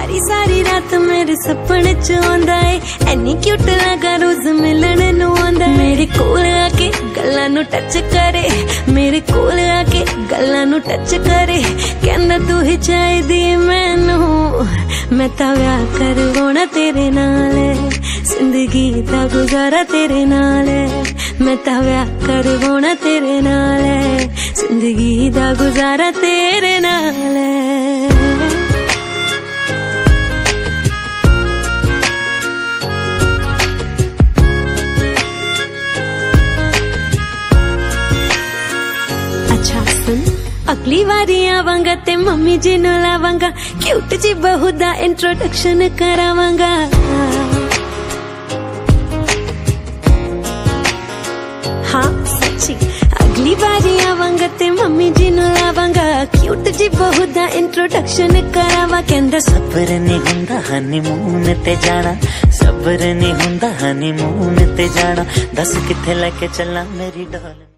ਸਾਰੀ ਸਾਰੀ ਰਾਤ ਮੇਰੇ ਸੁਪਨੇ ਚ ਆਉਂਦਾ ਏ। ਐਨੀ ਕਿਊਟ ਲਗਾ ਰੋਜ਼ ਮਿਲਣ ਨੂੰ ਆਉਂਦਾ ਮੇਰੇ ਕੋਲ ਆ ਕੇ ਗੱਲਾਂ ਨੂੰ ਟੱਚ ਕਰੇ। ਮੇਰੇ ਕੋਲ ਆ ਕੇ ਗੱਲਾਂ ਨੂੰ ਟੱਚ ਕਰੇ। ਕਹਿੰਦਾ ਤੂੰ ਹੀ ਚਾਹੀਦੀ ਮੈਨੂੰ। ਮੈਂ ਤਾਂ ਵਿਆਹ ਕਰਵਾਉਣਾ ਤੇਰੇ ਨਾਲ ਜ਼ਿੰਦਗੀ ਦਾ ਗੁਜ਼ਾਰਾ ਤੇਰੇ ਨਾਲ ਮੈਂ ਤਾਂ ਵਿਆਹ ਕਰਵਾਉਣਾ ਤੇਰੇ ਨਾਲ ਜ਼ਿੰਦਗੀ ਦਾ ਗੁਜ਼ਾਰਾ ਤੇਰੇ ਨਾਲ ਅਗਲੀ ਵਾਰੀ ਆਵਾਂਗਾ ਤੇ ਮੰਮੀ ਜੀ ਨੂੰ ਲਾਵਾਂਗਾ। ਕਿਊਟ ਜੀ ਬਹੂ ਦਾ ਇੰਟਰੋਡਕਸ਼ਨ ਕਰਾਵਾਂਗਾ। ਹਾਂ, ਸੱਚੀ। ਅਗਲੀ ਵਾਰੀ ਆਵਾਂਗਾ ਤੇ ਮੰਮੀ ਜੀ ਨੂੰ ਲਾਵਾਂਗਾ। ਕਿਊਟ ਜੀ ਬਹੂ ਦਾ ਇੰਟਰੋਡਕਸ਼ਨ ਕਰਾਵਾਂ। ਕਹਿੰਦਾ, ਸਬਰ ਨਹੀਂ ਹੁੰਦਾ ਹਨੀਮੂਨ ਤੇ ਜਾਣਾ। ਸਬਰ ਨਹੀਂ ਹੁੰਦਾ ਹਨੀਮੂਨ ਤੇ ਜਾਣਾ। ਦੱਸ ਕਿੱਥੇ ਲੈ ਕੇ ਚੱਲਾਂ ਮੇਰੀ ਡੋਲ